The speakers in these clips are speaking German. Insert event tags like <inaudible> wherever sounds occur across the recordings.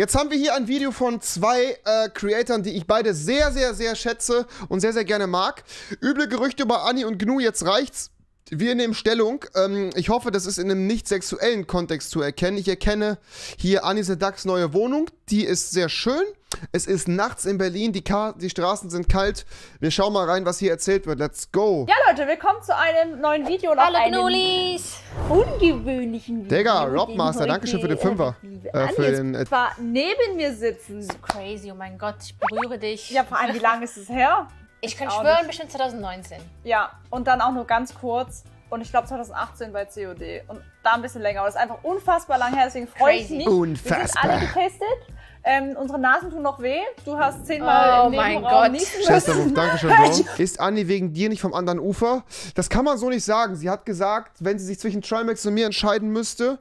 Jetzt haben wir hier ein Video von zwei äh, Creatoren, die ich beide sehr, sehr, sehr schätze und sehr, sehr gerne mag. Üble Gerüchte über Anni und Gnu, jetzt reicht's. Wir nehmen Stellung. Ähm, ich hoffe, das ist in einem nicht sexuellen Kontext zu erkennen. Ich erkenne hier Anni Sedaks neue Wohnung. Die ist sehr schön. Es ist nachts in Berlin. Die, Ka die Straßen sind kalt. Wir schauen mal rein, was hier erzählt wird. Let's go. Ja, Leute, willkommen zu einem neuen Video. Hallo Knullis! ungewöhnlichen Video. Digga, Robmaster, heute, Dankeschön für den äh, Fünfer. Äh, Anni für den, äh, zwar neben mir sitzen. So crazy, oh mein Gott, ich berühre dich. Ja, vor allem, wie lange ist es her? Ich kann schwören, nicht. bestimmt 2019. Ja, und dann auch nur ganz kurz. Und ich glaube 2018 bei COD. Und da ein bisschen länger. Aber das ist einfach unfassbar lang her, deswegen freue ich mich. Wir sind Unfassbar. alle getestet. Ähm, unsere Nasen tun noch weh. Du hast zehnmal Oh im mein Gott. niesen Chester müssen. Wolf, Dankeschön, <laughs> Bro. Ist Anni wegen dir nicht vom anderen Ufer? Das kann man so nicht sagen. Sie hat gesagt, wenn sie sich zwischen Trimax und mir entscheiden müsste,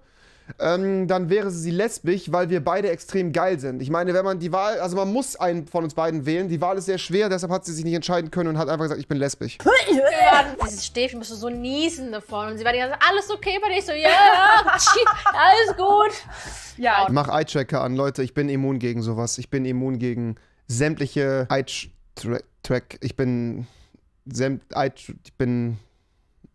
ähm, dann wäre sie lesbisch, weil wir beide extrem geil sind. Ich meine, wenn man die Wahl, also man muss einen von uns beiden wählen. Die Wahl ist sehr schwer, deshalb hat sie sich nicht entscheiden können und hat einfach gesagt, ich bin lesbisch. <laughs> Dieses Stäbchen musste so niesen davon. Und sie war die ganze Zeit, alles okay bei dir? Ich so, ja, alles gut. Ja, Mach Eye-Tracker an, Leute. Ich bin immun gegen sowas. Ich bin immun gegen sämtliche Eye-Track. Ich bin. Sämt, Eye ich bin.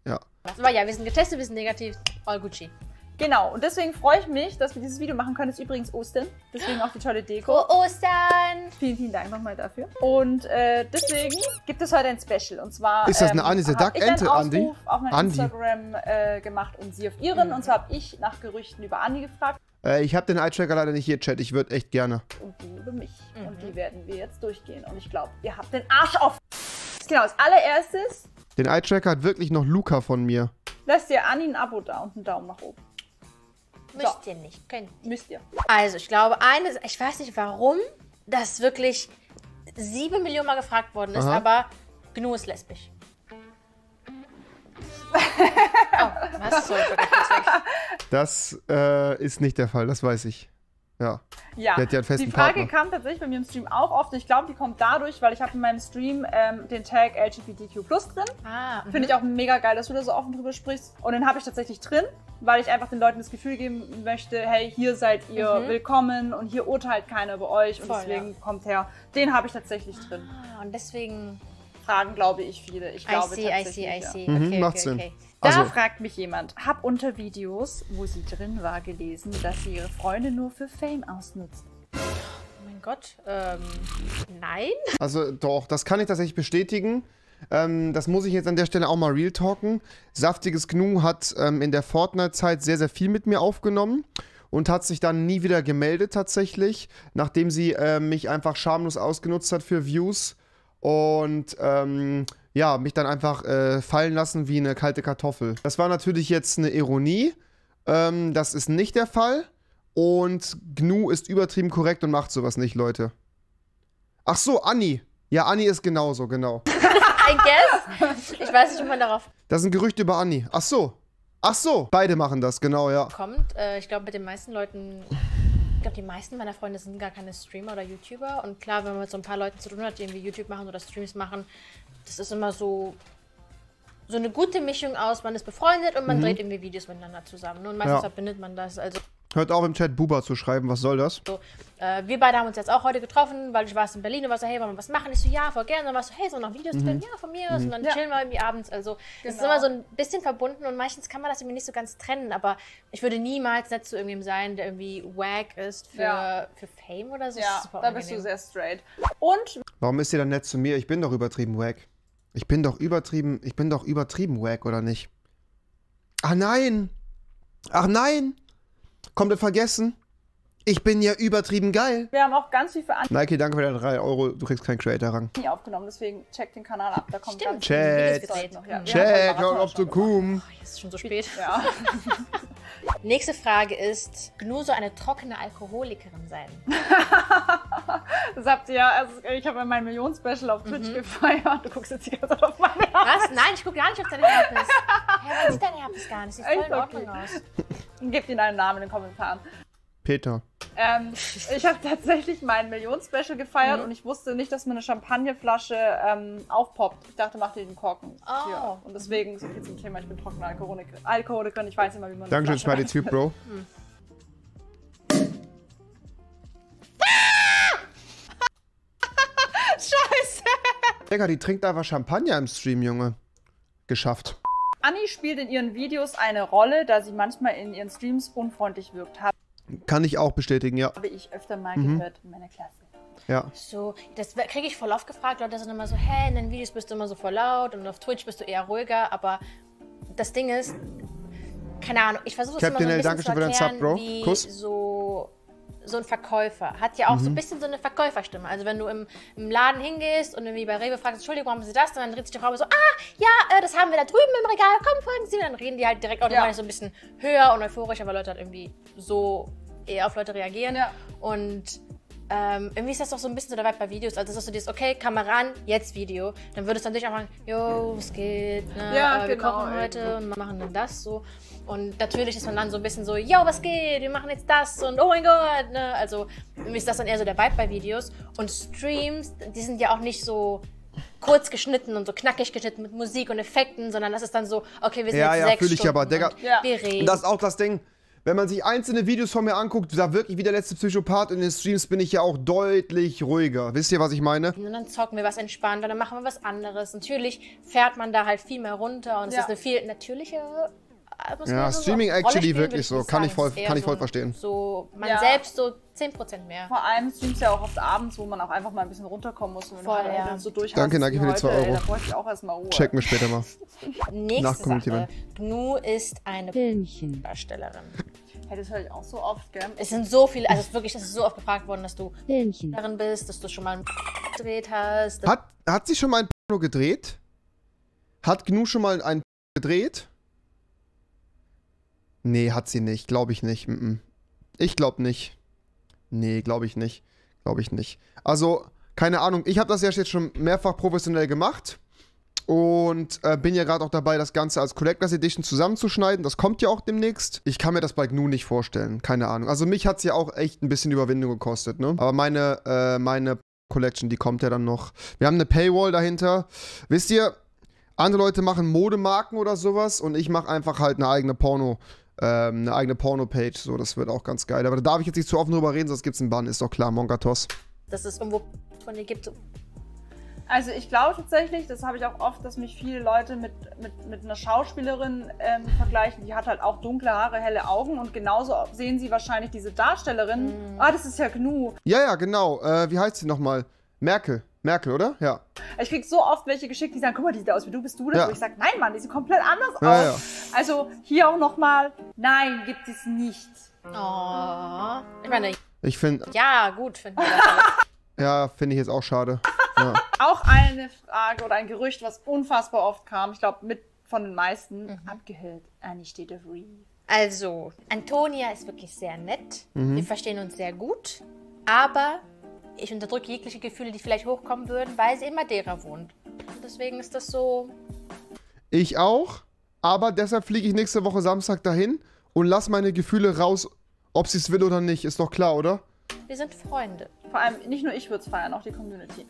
Ja. Aber ja, wir sind getestet, wir sind negativ. All Gucci. Genau. Und deswegen freue ich mich, dass wir dieses Video machen können. Es ist übrigens Ostern. Deswegen auch die tolle Deko. Frohe Ostern! Vielen, vielen Dank nochmal dafür. Und äh, deswegen gibt es heute ein Special. Und zwar Ist das eine ähm, Anni the Duck ich einen Ente, Andi? Aufruf auf mein Andi. Instagram äh, gemacht und sie auf ihren. Und zwar habe ich nach Gerüchten über Andi gefragt Äh, ich habe den Eye-Tracker leider nicht hier, Chat. Ich würde echt gerne. und du über mich. Mhm. Und die werden wir jetzt durchgehen. Und ich glaube, ihr habt den Arsch auf. Genau, als allererstes Den Eye-Tracker hat wirklich noch Luca von mir. lasst ihr Anni ein Abo da und einen Daumen nach oben. Müsst ihr nicht, könnt. Müsst ihr. Also, ich glaube, eine, ich weiß nicht warum, das wirklich sieben Millionen Mal gefragt worden ist, Aha. aber Gnu ist lesbisch. <laughs> oh, was? So, kurz weg. Das äh, ist nicht der Fall, das weiß ich. Ja. Ja, ja die Frage Partner. kam tatsächlich bei mir im Stream auch oft. Ich glaube, die kommt dadurch, weil ich habe in meinem Stream ähm, den Tag LGBTQ drin. Ah, Finde ich auch mega geil, dass du da so offen drüber sprichst. Und den habe ich tatsächlich drin, weil ich einfach den Leuten das Gefühl geben möchte, hey, hier seid ihr Mhm. willkommen und hier urteilt keiner über euch. Und Voll, deswegen kommt her. Den habe ich tatsächlich drin. Ah, und deswegen. Fragen, glaube ich, viele. Ich I glaube see, I see, tatsächlich, I ja. see. Mhm, okay, macht okay, Sinn. okay. Da Also- fragt mich jemand, hab unter Videos, wo sie drin war, gelesen, dass sie ihre Freunde nur für Fame ausnutzt. Oh mein Gott. Ähm, nein? Also doch, das kann ich tatsächlich bestätigen. Ähm, das muss ich jetzt an der Stelle auch mal real talken. Saftiges Gnu hat ähm, in der Fortnite-Zeit sehr, sehr viel mit mir aufgenommen und hat sich dann nie wieder gemeldet tatsächlich, nachdem sie ähm, mich einfach schamlos ausgenutzt hat für Views und ähm, ja, mich dann einfach äh, fallen lassen wie eine kalte Kartoffel. Das war natürlich jetzt eine Ironie. Ähm, das ist nicht der Fall. Und Gnu ist übertrieben korrekt und macht sowas nicht, Leute. Ach so, Anni. Ja, Anni ist genauso, genau. <laughs> I guess. Ich weiß nicht, ob man darauf Das sind Gerüchte über Anni. Ach so. Ach so. Beide machen das, genau, ja. kommt. Äh, ich glaube, mit den meisten Leuten. Ich glaube, die meisten meiner Freunde sind gar keine Streamer oder YouTuber. Und klar, wenn man mit so ein paar Leuten zu tun hat, die irgendwie YouTube machen oder Streams machen, das ist immer so. So eine gute Mischung aus, man ist befreundet und man dreht irgendwie Videos miteinander zusammen. Und meistens Ja. verbindet man das. Also Hört auf im Chat Buba zu schreiben, was soll das? So, äh, wir beide haben uns jetzt auch heute getroffen, weil ich war in Berlin und war so, hey, wollen wir was machen? Ich so, ja, voll gerne. Und dann war so, hey, so noch Videos drin? Ja, von mir aus. Und dann Ja. chillen wir irgendwie abends. Also, es ist Genau. immer so ein bisschen verbunden und meistens kann man das irgendwie nicht so ganz trennen. Aber ich würde niemals nett zu irgendjemandem sein, der irgendwie wack ist für, Ja. für Fame oder so. Das Ja, ist super da bist du sehr straight. Und Warum ist ihr dann nett zu mir? Ich bin doch übertrieben wack. Ich bin doch übertrieben, ich bin doch übertrieben wack, oder nicht? Ach nein! Ach nein! Komplett vergessen. Ich bin ja übertrieben geil. wir haben auch ganz viel für Anni Nike, danke für deine 3 Euro. Du kriegst keinen Creator-Rang. aufgenommen, deswegen check den Kanal ab. Da kommt Stimmt. ganz Chat. viel noch. Ja, Chat, hör auf zu kum. Oh, jetzt ist schon so spät. Ja. <laughs> Nächste Frage ist, Gnu soll eine trockene Alkoholikerin sein. <laughs> Das habt ihr ja, also ich habe ja mein Millionen-Special auf Twitch gefeiert. Du guckst jetzt die ganze Zeit auf meine Was? Nein, ich gucke gar nicht auf deine Herpes. <laughs> Hä, man sieht deine Herpes gar nicht. Sieht voll Echt? in Ordnung Okay. aus. Gebt ihnen einen Namen in den Kommentaren. Peter. Ähm, ich habe tatsächlich mein Millionen-Special gefeiert mhm. und ich wusste nicht, dass mir eine Champagnerflasche ähm, aufpoppt. Ich dachte, mach dir den Korken. Oh. Ja. Und deswegen so viel zum Thema, ich bin trockener Alkoholikerin. Alkoholikerin, ich weiß immer, wie man Dankeschön, Smiley Tube, Bro. Mhm. <laughs> Scheiße! Digga, die trinkt einfach Champagner im Stream, Junge. Geschafft. Annie spielt in ihren Videos eine Rolle, da sie manchmal in ihren Streams unfreundlich wirkt. Kann ich auch bestätigen, ja. habe ich öfter mal Mhm. gehört in meiner Klasse. Ja. So, das kriege ich voll oft gefragt. Leute sind immer so, hä, in den Videos bist du immer so voll laut und auf Twitch bist du eher ruhiger. Aber das Ding ist, keine Ahnung, ich versuche es immer so Captain ein L, bisschen danke zu schön für deinen erklären, Sub, Bro. wie Kuss. so so ein Verkäufer hat ja auch Mhm. so ein bisschen so eine Verkäuferstimme. Also wenn du im, im Laden hingehst und irgendwie bei Rewe fragst, Entschuldigung, haben Sie das? Und dann dreht sich die Frau so, ah, ja, äh, das haben wir da drüben im Regal, komm, folgen Sie. Und dann reden die halt direkt automatisch so ein bisschen höher und euphorischer, weil Leute halt irgendwie so eher auf Leute reagieren. Ja. Und ähm, irgendwie ist das doch so ein bisschen so der Vibe bei Videos. Also, dass du dir okay, Kamera an, jetzt Video. Dann würdest du natürlich auch sagen, jo, was geht? Ne? Ja, äh, wir genau, kochen heute irgendwie. und machen dann das so. Und natürlich ist man dann so ein bisschen so, yo, was geht? Wir machen jetzt das und oh mein Gott. Ne? Also, irgendwie ist das dann eher so der Vibe bei Videos. Und Streams, die sind ja auch nicht so kurz geschnitten und so knackig geschnitten mit Musik und Effekten, sondern das ist dann so, okay, wir sind Ja, jetzt ja, sechs fühl ich Stunden aber, Digga. Ja. wir reden. Das ist auch das Ding. Wenn man sich einzelne Videos von mir anguckt, da wirklich wie der letzte Psychopath in den Streams bin ich ja auch deutlich ruhiger. Wisst ihr, was ich meine? Und dann zocken wir was entspannt und dann machen wir was anderes. Natürlich fährt man da halt viel mehr runter und es Ja. ist eine viel natürliche Atmosphäre. Ja, so. Streaming Rolle actually spielen, wirklich so. Kann ich voll- kann ich so voll ein- verstehen. So, man Ja. selbst so 10% mehr. Vor allem streamst ja auch oft abends, wo man auch einfach mal ein bisschen runterkommen muss. Und Voll, halt ja. dann so durch Danke, wie für die heute, zwei ey, Euro. Da bräuchte ich auch erstmal Ruhe. Checken wir später mal. <laughs> Nächste Nachkommen, Sache. GNU ist eine Filmchen. Hey, das höre ich auch so oft, gell? Es sind so viele, also es ist wirklich, es ist so oft gefragt worden, dass du Filmchen. darin bist, dass du schon mal <laughs> gedreht hast. Hat, hat sie schon mal ein Porno <laughs> gedreht? Hat Gnu schon mal ein <laughs> gedreht? Nee, hat sie nicht. Glaube ich nicht. Mm -mm. Ich glaube nicht. Nee, glaube ich nicht. Glaube ich nicht. Also, keine Ahnung. Ich habe das ja jetzt schon mehrfach professionell gemacht. Und äh, bin ja gerade auch dabei, das Ganze als Collectors Edition zusammenzuschneiden. Das kommt ja auch demnächst. Ich kann mir das bei GNU nicht vorstellen. Keine Ahnung. Also mich hat es ja auch echt ein bisschen Überwindung gekostet, ne? Aber meine, äh, meine Collection, die kommt ja dann noch. Wir haben eine Paywall dahinter. Wisst ihr, andere Leute machen Modemarken oder sowas und ich mache einfach halt eine eigene Porno, ähm, eine eigene Porno-Page. So, das wird auch ganz geil. Aber da darf ich jetzt nicht zu offen drüber reden, sonst gibt's einen Bann, ist doch klar, Mongatos. dass es irgendwo von dir gibt. So, Also ich glaube tatsächlich, das habe ich auch oft, dass mich viele Leute mit, mit, mit einer Schauspielerin ähm, vergleichen. Die hat halt auch dunkle Haare, helle Augen und genauso sehen sie wahrscheinlich diese Darstellerin. Mhm. Ah, das ist ja Gnu. Ja, ja, genau. Äh, wie heißt sie nochmal? Merkel. Merkel, oder? Ja. Ich krieg so oft welche geschickt, die sagen, guck mal, die sieht aus wie du, bist du das? Ja. Wo ich sage, nein, Mann, die sieht komplett anders Ja, aus. Also hier auch nochmal, nein, gibt es nicht. oh. Ich meine, Ich finde, ja, gut, finden wir das. <laughs> ja, finde ich jetzt auch schade. Ja. <laughs> Auch eine Frage oder ein Gerücht, was unfassbar oft kam, ich glaube mit von den meisten, Mhm. abgehört. Annie steht auf Reeve. Also, Antonia ist wirklich sehr nett. Mhm. Wir verstehen uns sehr gut. Aber ich unterdrücke jegliche Gefühle, die vielleicht hochkommen würden, weil sie in Madeira wohnt. Und deswegen ist das so. Ich auch, aber deshalb fliege ich nächste Woche Samstag dahin und lass meine Gefühle raus, ob sie es will oder nicht. Ist doch klar, oder? Wir sind Freunde. Vor allem, nicht nur ich würde es feiern, auch die Community.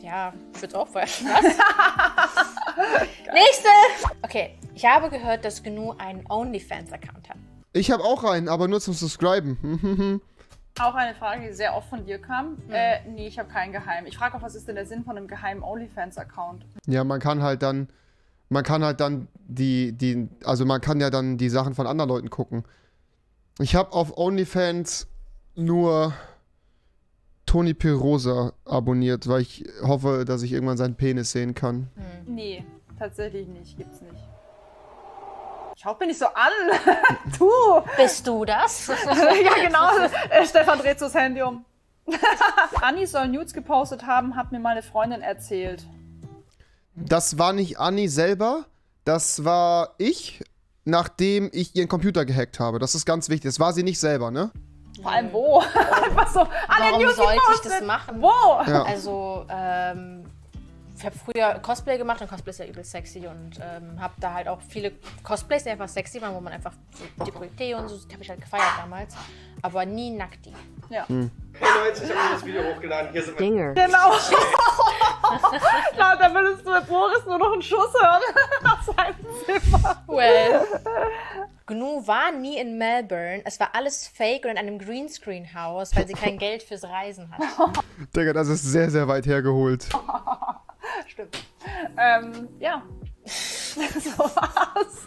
Ja, ich würde es auch feiern. Was? <laughs> Nächste! Okay, ich habe gehört, dass GNU einen OnlyFans-Account hat. Ich habe auch einen, aber nur zum Subscriben. <laughs> Auch eine Frage, die sehr oft von dir kam. Äh, nee, ich habe keinen Geheim. Ich frage auch, was ist denn der Sinn von einem geheimen OnlyFans-Account? Ja, man kann halt dann, man kann halt dann die, die, also man kann ja dann die Sachen von anderen Leuten gucken. Ich habe auf OnlyFans nur Toni Pirosa abonniert, weil ich hoffe, dass ich irgendwann seinen Penis sehen kann. Nee, tatsächlich nicht. Gibt's nicht. Schau mich nicht so an. <laughs> du! Bist du das? <laughs> ja, genau. Äh, Stefan dreht so das Handy um. <laughs> Anni soll Nudes gepostet haben, hat mir meine Freundin erzählt. Das war nicht Anni selber, das war ich, nachdem ich ihren Computer gehackt habe. Das ist ganz wichtig. Das war sie nicht selber, ne? Vor allem wo? <laughs> Einfach so, alle Warum News sollte ich das machen? Wo? Ja. Also, ähm, ich habe früher Cosplay gemacht und Cosplay ist ja übel sexy und ähm, habe da halt auch viele Cosplays, die einfach sexy waren, wo man einfach so Dekolleté und so, die habe ich halt gefeiert damals. Aber nie nackti. Ja. Hm. Hey Leute, ich habe das Video hochgeladen. Hier sind wir. Dinger. Genau. <laughs> Klar, da würdest du mit Boris nur noch einen Schuss hören <laughs> aus seinem Zimmer. Well. Gnu war nie in Melbourne. Es war alles fake und in einem Greenscreen-Haus, weil sie kein <laughs> Geld fürs Reisen hat. <laughs> Digga, das ist sehr, sehr weit hergeholt. Stimmt. Ähm, ja. so war's.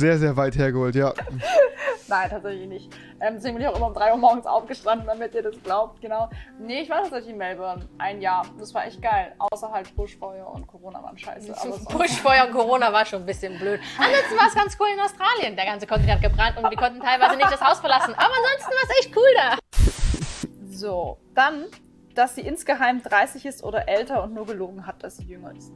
Sehr, sehr weit hergeholt, ja. <laughs> Nein, tatsächlich nicht. Ähm, deswegen bin ich auch immer um 3 Uhr morgens aufgestanden, damit ihr das glaubt. Genau. Nee, ich war tatsächlich in Melbourne. Ein Jahr. Das war echt geil. Außer halt Buschfeuer und Corona waren scheiße. Buschfeuer und Corona war schon ein bisschen blöd. Ansonsten war es ganz cool in Australien. Der ganze Kontinent hat gebrannt und wir konnten teilweise nicht das Haus verlassen. Aber ansonsten war es echt cool da. So, dann, dass sie insgeheim 30 ist oder älter und nur gelogen hat, dass sie jünger ist.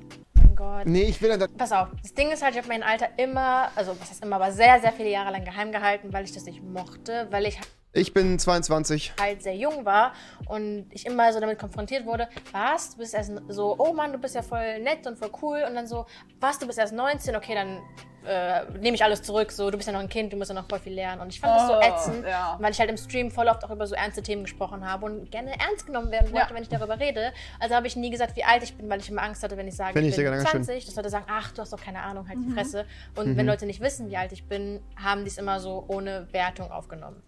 Mein Gott. Nee, ich will dann. Pass auf, das Ding ist halt, ich habe mein Alter immer, also was heißt immer, aber sehr, sehr viele Jahre lang geheim gehalten, weil ich das nicht mochte, weil ich Ich bin 22. halt sehr jung war und ich immer so damit konfrontiert wurde, was, du bist erst so, oh Mann, du bist ja voll nett und voll cool und dann so, was, du bist erst 19, okay, dann äh, nehme ich alles zurück, so, du bist ja noch ein Kind, du musst ja noch voll viel lernen und ich fand das so Oh, ätzend, ja. weil ich halt im Stream voll oft auch über so ernste Themen gesprochen habe und gerne ernst genommen werden wollte, Ja. wenn ich darüber rede. Also habe ich nie gesagt, wie alt ich bin, weil ich immer Angst hatte, wenn ich sage, Finde ich ich bin gerne, Dankeschön. 20, dass Leute sagen, ach, du hast doch keine Ahnung, halt die Mhm. Fresse. Und wenn Leute nicht wissen, wie alt ich bin, haben die es immer so ohne Wertung aufgenommen.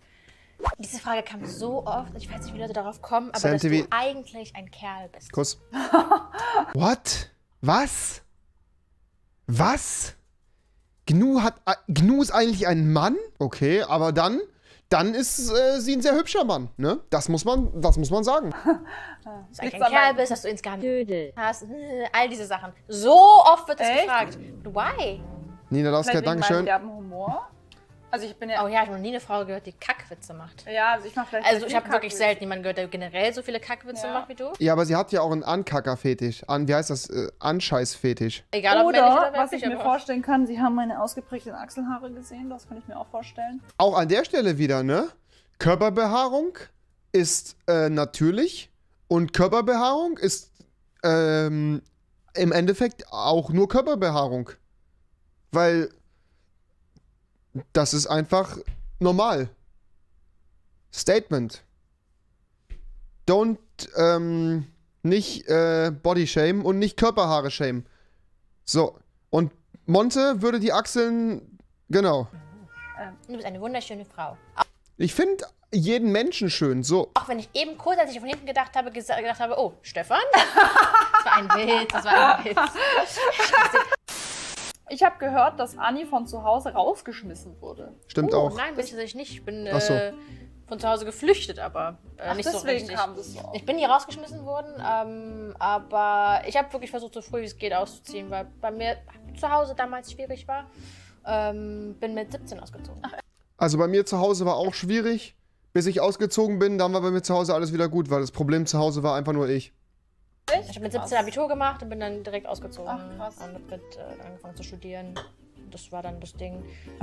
Diese Frage kam so oft, ich weiß nicht, wie Leute darauf kommen, aber Sam dass TV. du eigentlich ein Kerl bist. Kuss. <laughs> What? Was? Was? Gnu hat. äh, Gnu ist eigentlich ein Mann? Okay, aber dann. Dann ist äh, sie ein sehr hübscher Mann, ne? Das muss man, das muss man sagen. <laughs> Dass du ein Kerl bist, dass du insgeheim Dödel. hast, all diese Sachen. So oft wird das Echt? gefragt. Why? Nina Vielleicht wegen meinem Dankeschön. Humor. Also ich bin ja... Oh ja, ich habe noch nie eine Frau gehört, die Kackwitze macht. Ja, also ich mach vielleicht... Also ich habe wirklich selten jemanden gehört, der generell so viele Kackwitze Ja. macht wie du. Ja, aber sie hat ja auch einen Ankacker-Fetisch. An, wie heißt das? Äh, Anscheiß-Fetisch. Egal ob männlich oder Oder, was ich mir vorstellen kann, Sie haben meine ausgeprägten Achselhaare gesehen. Das kann ich mir auch vorstellen. Auch an der Stelle wieder, ne? Körperbehaarung ist äh, natürlich und Körperbehaarung ist ähm, im Endeffekt auch nur Körperbehaarung. Weil das ist einfach normal. Statement. Don't ähm, nicht äh, Body shame und nicht Körperhaare shame. So. Und Monte würde die Achseln. Genau. Du bist eine wunderschöne Frau. Ich finde jeden Menschen schön. So. Auch wenn ich eben kurz, als ich von hinten gedacht habe, gedacht habe, oh, Stefan? <laughs> Das war ein Witz, das war ein Witz. Ich habe gehört, dass Anni von zu Hause rausgeschmissen wurde. Stimmt oh, auch. nein, bin ich tatsächlich nicht. Ich bin so. äh, von zu Hause geflüchtet, aber äh, Ach, nicht so deswegen richtig. kam das so. Ich bin hier rausgeschmissen worden, ähm, aber ich habe wirklich versucht, so früh wie es geht auszuziehen, weil bei mir zu Hause damals schwierig war. Ähm, bin mit 17 ausgezogen. Also bei mir zu Hause war auch schwierig. Bis ich ausgezogen bin, dann war bei mir zu Hause alles wieder gut, weil das Problem zu Hause war einfach nur ich. Echt? Ich habe mit 17 Krass. Abitur gemacht und bin dann direkt ausgezogen Ach, krass. und hab mit, äh, angefangen zu studieren. Das war dann das Ding.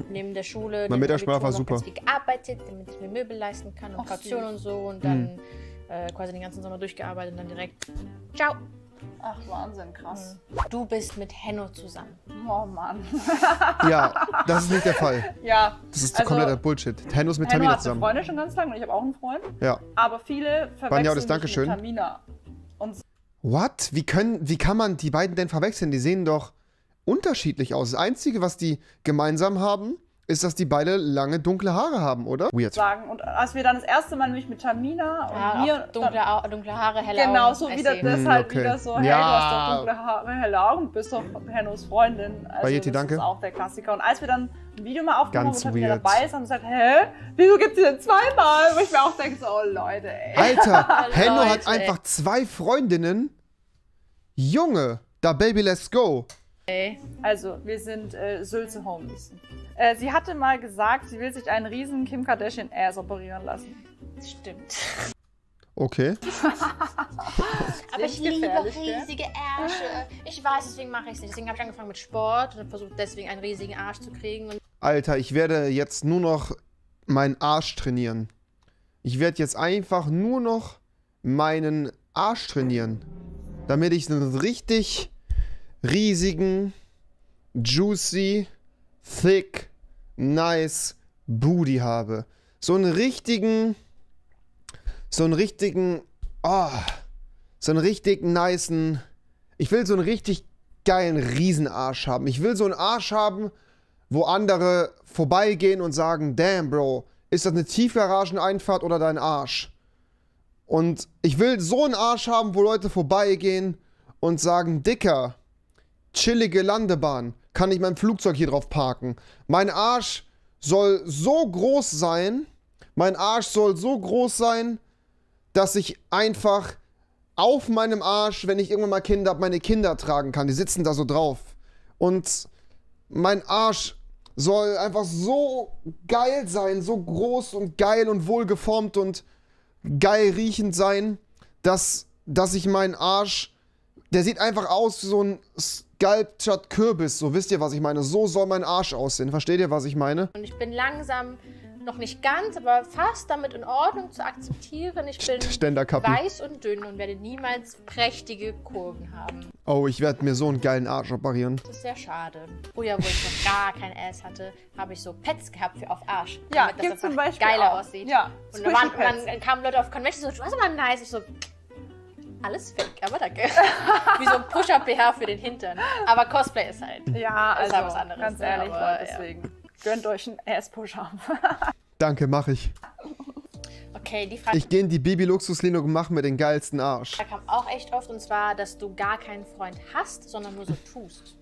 Neben der Schule, Mein neben dem Mittagssprach Abitur war super. viel gearbeitet, damit ich mir Möbel leisten kann und Kaution und so und Hm. dann äh, quasi den ganzen Sommer durchgearbeitet und dann direkt Ciao. Ach, Wahnsinn, krass. Du bist mit Henno zusammen. Oh Mann. <laughs> Ja, das ist nicht der Fall. ja. Das ist Also, kompletter Bullshit. Henno ist mit Henno Tamina hat eine zusammen. Freundin schon ganz lange und ich habe auch einen Freund. Ja. Aber viele verwechseln Banjaudis, mich Dankeschön. mit Tamina. What? Wie, können, wie kann man die beiden denn verwechseln? Die sehen doch unterschiedlich aus. Das Einzige, was die gemeinsam haben, ist, dass die beide lange dunkle Haare haben, oder? Weird. sagen. Und als wir dann das erste Mal nämlich mit Tamina und Ja, mir. dunkle, Au dunkle Haare, helle Genau, Augen. so I wieder das Hm, halt okay. wieder so, hey, Ja. du hast doch dunkle Haare, helle Augen, bist doch Hennos Freundin. Also Bayeti, das danke. ist auch der Klassiker. Und als wir dann ein Video mal aufgenommen haben, Ganz wo Tamina dabei ist, haben gesagt, hä, wieso gibt's die denn zweimal? Wo ich mir auch denke, so, oh Leute, ey. Alter, <laughs> Henno hat einfach zwei Freundinnen. Junge, da Baby Let's Go. Also, wir sind äh, Sülze Homies. Äh, sie hatte mal gesagt, sie will sich einen riesen Kim Kardashian Ass operieren lassen. Stimmt. Okay. <laughs> Aber ich liebe riesige Ärsche. Ich weiß, deswegen mache ich es nicht. Deswegen habe ich angefangen mit Sport und habe versucht, deswegen einen riesigen Arsch zu kriegen. Und Alter, ich werde jetzt nur noch meinen Arsch trainieren. Ich werde jetzt einfach nur noch meinen Arsch trainieren. Damit ich einen richtig riesigen, juicy, thick, nice Booty habe. So einen richtigen, so einen richtigen, ah, so einen richtig nicen, ich will so einen richtig geilen Riesenarsch haben. Ich will so einen Arsch haben, wo andere vorbeigehen und sagen, damn, Bro, ist das eine Tiefgarageneinfahrt oder dein Arsch? Und ich will so einen Arsch haben, wo Leute vorbeigehen und sagen, Dicker, chillige Landebahn, kann ich mein Flugzeug hier drauf parken. Mein Arsch soll so groß sein, mein Arsch soll so groß sein, dass ich einfach auf meinem Arsch, wenn ich irgendwann mal Kinder habe, meine Kinder tragen kann. Die sitzen da so drauf. Und mein Arsch soll einfach so geil sein, so groß und geil und wohlgeformt und geil riechend sein, dass, dass ich meinen Arsch, der sieht einfach aus wie so ein Sculptured Kürbis, so wisst ihr, was ich meine. So soll mein Arsch aussehen. Versteht ihr, was ich meine? Und ich bin langsam noch nicht ganz, aber fast damit in Ordnung zu akzeptieren. Ich bin weiß und dünn und werde niemals prächtige Kurven haben. Oh, ich werde mir so einen geilen Arsch operieren. Das ist sehr schade. Früher, wo ich noch gar kein Ass hatte, habe ich so Pads gehabt für auf Arsch. Ja, damit das zum Beispiel geiler auch. aussieht. Ja, Und dann, waren, dann kamen Leute auf Convention so, du hast aber nice. Ich so, alles fake, aber danke. <laughs> Wie so ein Push-Up-BH für den Hintern. Aber Cosplay ist halt. Ja, ist also halt was anderes, ganz ne, ehrlich, aber, Leute, ja. deswegen. Gönnt euch einen Ass-Push-Up. <laughs> Danke, mach ich. Okay, die Frage Ich gehe in die Bibi-Luxus-Linie und mache mir den geilsten Arsch. kam auch echt oft und zwar, dass du gar keinen Freund hast, sondern nur so <laughs> tust.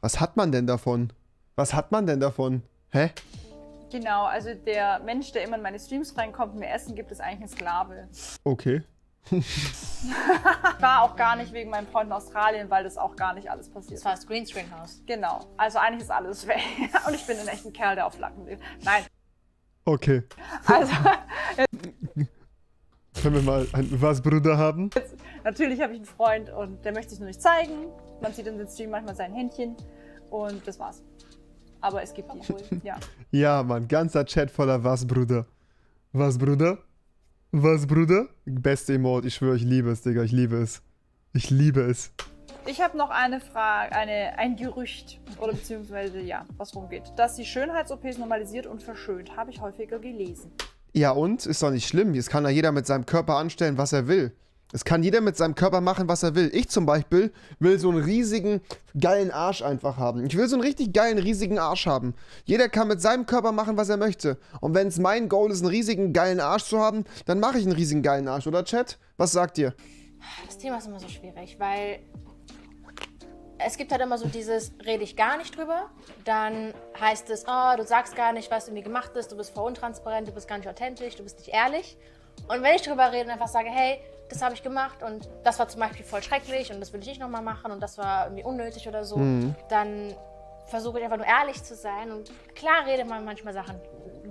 Was hat man denn davon? Was hat man denn davon? Hä? genau, also der Mensch, der immer in meine Streams reinkommt und mir Essen gibt, ist eigentlich ein Sklave. Okay. <laughs> War auch gar nicht wegen meinem Freund in Australien, weil das auch gar nicht alles passiert Das war das Greenscreen Haus. Genau. Also eigentlich ist alles weg. <laughs> Und ich bin ein echter Kerl, der auf Lacken lebt. Nein. Okay. Also <laughs> Können wir mal ein Was, Bruder haben? natürlich habe ich einen Freund und der möchte sich nur nicht zeigen. Man sieht in den Stream manchmal sein Händchen und das war's. Aber es gibt ihn. Ja. Ja, Mann, ganzer Chat voller Was, Bruder. Was, Bruder? Was, Bruder? Beste Emote, ich schwöre, ich liebe es, Digga, ich liebe es. Ich liebe es. Ich habe noch eine Frage, eine, ein Gerücht oder beziehungsweise ja, was rumgeht. Dass die Schönheits-OPs normalisiert und verschönt, habe ich häufiger gelesen. Ja, und? Ist doch nicht schlimm. Es kann ja jeder mit seinem Körper anstellen, was er will. Es kann jeder mit seinem Körper machen, was er will. Ich zum Beispiel will so einen riesigen, geilen Arsch einfach haben. Ich will so einen richtig geilen, riesigen Arsch haben. Jeder kann mit seinem Körper machen, was er möchte. Und wenn es mein Goal ist, einen riesigen, geilen Arsch zu haben, dann mache ich einen riesigen, geilen Arsch, oder Chat? Was sagt ihr? Das Thema ist immer so schwierig, weil es gibt halt immer so dieses, rede ich gar nicht drüber, dann heißt es, oh, du sagst gar nicht, was irgendwie gemacht ist, du bist voll untransparent, du bist gar nicht authentisch, du bist nicht ehrlich. Und wenn ich drüber rede und einfach sage, hey, das habe ich gemacht und das war zum Beispiel voll schrecklich und das will ich nicht nochmal machen und das war irgendwie unnötig oder so, dann versuche ich einfach nur ehrlich zu sein und klar redet man manchmal Sachen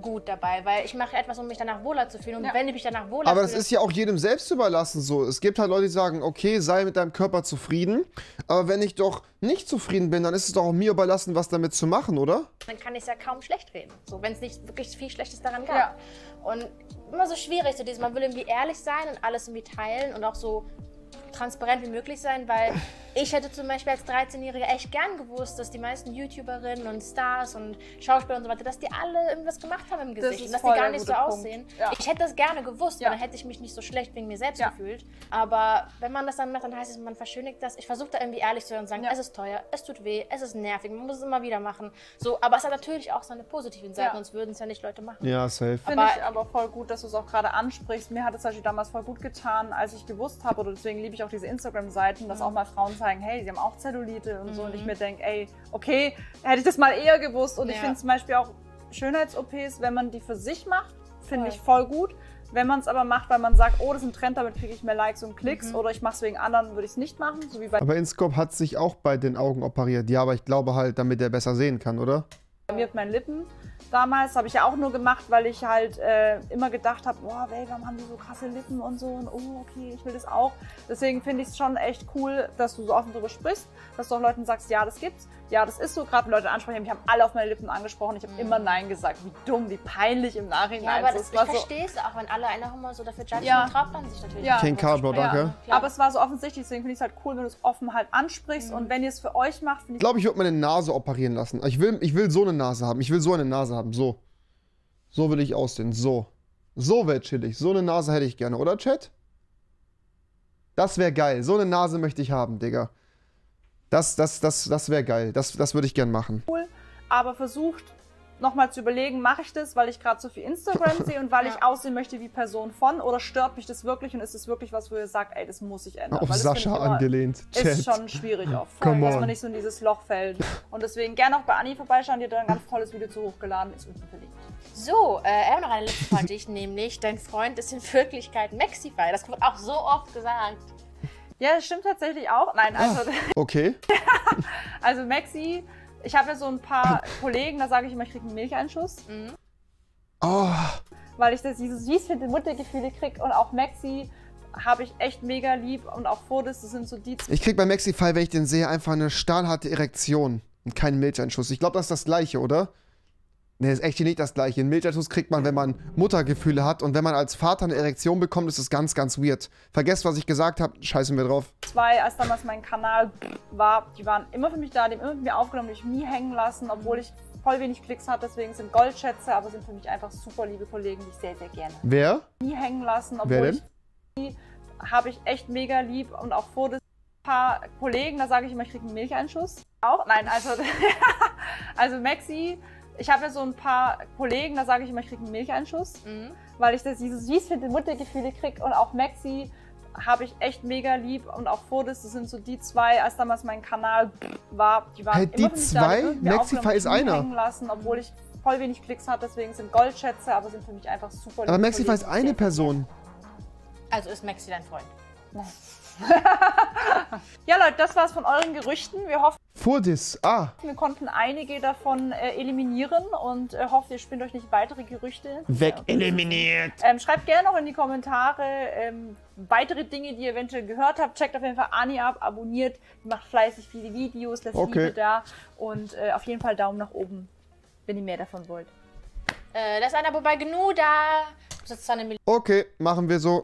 gut dabei, weil ich mache etwas, um mich danach wohler zu fühlen und Ja. wenn ich mich danach wohler Aber das fühle, ist ja auch jedem selbst überlassen so. Es gibt halt Leute, die sagen, okay, sei mit deinem Körper zufrieden. Aber wenn ich doch nicht zufrieden bin, dann ist es doch auch mir überlassen, was damit zu machen, oder? dann kann ich es ja kaum schlecht reden. So, wenn es nicht wirklich viel Schlechtes daran gab. Ja. Und immer so schwierig, so dieses, man will irgendwie ehrlich sein und alles irgendwie teilen und auch so transparent wie möglich sein, weil ich hätte zum Beispiel als 13-Jährige echt gern gewusst, dass die meisten YouTuberinnen und Stars und Schauspieler und so weiter, dass die alle irgendwas gemacht haben im Gesicht ist und dass die gar nicht so Punkt. aussehen. Ja. Ich hätte das gerne gewusst, Ja. weil dann hätte ich mich nicht so schlecht wegen mir selbst Ja. gefühlt. Aber wenn man das dann macht, dann heißt es, man verschönigt das. Ich versuche da irgendwie ehrlich zu sein und sagen, Ja. es ist teuer, es tut weh, es ist nervig, man muss es immer wieder machen. So, aber es hat natürlich auch seine positiven Seiten, Ja. sonst würden es ja nicht Leute machen. Ja, safe. Finde ich aber voll gut, dass du es auch gerade ansprichst. Mir hat es Beispiel damals voll gut getan, als ich gewusst habe, oder deswegen liebe ich auch diese Instagram-Seiten, dass auch mal Frauen zeigen, hey, sie haben auch Zellulite und so. Und ich mir denke, ey, okay, hätte ich das mal eher gewusst. Und ich Ja. finde zum Beispiel auch Schönheits-OPs, wenn man die für sich macht, finde ich voll gut. Wenn man es aber macht, weil man sagt, oh, das ist ein Trend, damit kriege ich mehr Likes und Klicks, oder ich mache es wegen anderen, würde ich es nicht machen. So wie bei Aber Inscope hat sich auch bei den Augen operiert. Ja, aber ich glaube halt, damit er besser sehen kann, oder? Mir mit meinen Lippen. Damals habe ich ja auch nur gemacht, weil ich halt äh, immer gedacht habe, boah, ey, warum haben die so krasse Lippen und so und oh, okay, ich will das auch. Deswegen finde ich es schon echt cool, dass du so offen darüber sprichst, dass du auch Leuten sagst, ja, das gibt's, ja, das ist so. Gerade wenn Leute ansprechen, mich haben alle auf meine Lippen angesprochen, ich habe immer Nein gesagt. Wie dumm, wie peinlich im Nachhinein. Ja, aber So, das, es ich war so, verstehe es auch, wenn alle einer immer so dafür judgen, Ja. traut man sich natürlich. Ja. Carbro, sprechen. danke. Klar. aber es war so offensichtlich, deswegen finde ich es halt cool, wenn du es offen halt ansprichst und wenn ihr es für euch macht, finde Ich ich glaube, ich würde meine Nase operieren lassen. Ich will, ich will so eine Nase haben. Ich will so eine Nase haben. So. So will ich aussehen. So. So wäre chillig. So eine Nase hätte ich gerne, oder, Chat? Das wäre geil. So eine Nase möchte ich haben, Digga. Das, das, das, das wäre geil. Das, das würde ich gern machen. aber versucht nochmal zu überlegen, mache ich das, weil ich gerade so viel Instagram <laughs> sehe und weil Ja. ich aussehen möchte wie Person von oder stört mich das wirklich und ist es wirklich was, wo ihr sagt, ey, das muss ich ändern. Auf Weil das finde Sascha ich immer- angelehnt. Ist Chat. schon schwierig oft, <laughs> Come dass on. man nicht so in dieses Loch fällt. <laughs> Und deswegen gerne auch bei Anni vorbeischauen, die hat da ein ganz tolles Video zu hochgeladen, ist unten verlinkt. So, äh, er hat noch eine letzte Frage, dich, nämlich dein Freund ist in Wirklichkeit Maxify. Das wird auch so oft gesagt. Ja, das stimmt tatsächlich auch. Nein, also, Okay. also Maxi, ich habe ja so ein paar Kollegen, da sage ich immer, ich kriege einen Milcheinschuss. Oh, weil ich das dieses süß finde, Muttergefühle kriege und auch Maxi habe ich echt mega lieb und auch Fotos, das sind so die ich krieg bei Maxify, wenn ich den sehe, einfach eine stahlharte Erektion und keinen Milcheinschuss. Ich glaube, das ist das gleiche, oder? Nee, ist echt hier nicht das gleiche. Einen Milcheinschuss kriegt man, wenn man Muttergefühle hat und wenn man als Vater eine Erektion bekommt, ist es ganz, ganz weird. Vergesst, was ich gesagt habe, scheißen wir drauf. zwei, als damals mein Kanal war, die waren immer für mich da, die haben immer mit mir aufgenommen, mich nie hängen lassen, obwohl ich voll wenig Klicks hatte, deswegen sind Goldschätze, aber sind für mich einfach super liebe Kollegen, die ich sehr, sehr gerne Wer? nie hängen lassen, Wer obwohl denn? ich habe ich echt mega lieb und auch Fotos. Ein paar Kollegen, da sage ich immer, ich kriege einen Milcheinschuss. Auch? Nein, also, <laughs> also Maxi, ich habe ja so ein paar Kollegen, da sage ich immer, ich kriege einen Milcheinschuss, Mhm. weil ich das dieses süß finde, Muttergefühle kriege und auch Maxi habe ich echt mega lieb und auch Fotos, das sind so die zwei, als damals mein Kanal war, die waren immer die da, zwei? Maxify aufgenommen, ist einer. lassen, obwohl ich voll wenig Klicks hatte, deswegen sind Goldschätze, aber sind für mich einfach super Aber Kollegen, ist eine Person. Also ist Maxi dein Freund. <laughs> Ja, Leute, das war's von euren Gerüchten. Wir hoffen, Furdis. Ah, wir konnten einige davon äh, eliminieren und äh, hoffen, ihr spinnt euch nicht weitere Gerüchte. weg eliminiert. Ähm, schreibt gerne noch in die Kommentare ähm, weitere Dinge, die ihr eventuell gehört habt. Checkt auf jeden Fall Ani ab, abonniert, macht fleißig viele Videos, lässt Okay. Liebe da und äh, auf jeden Fall Daumen nach oben, wenn ihr mehr davon wollt. Äh, da ist ein Abo bei Gnu da. Das Okay, machen wir so.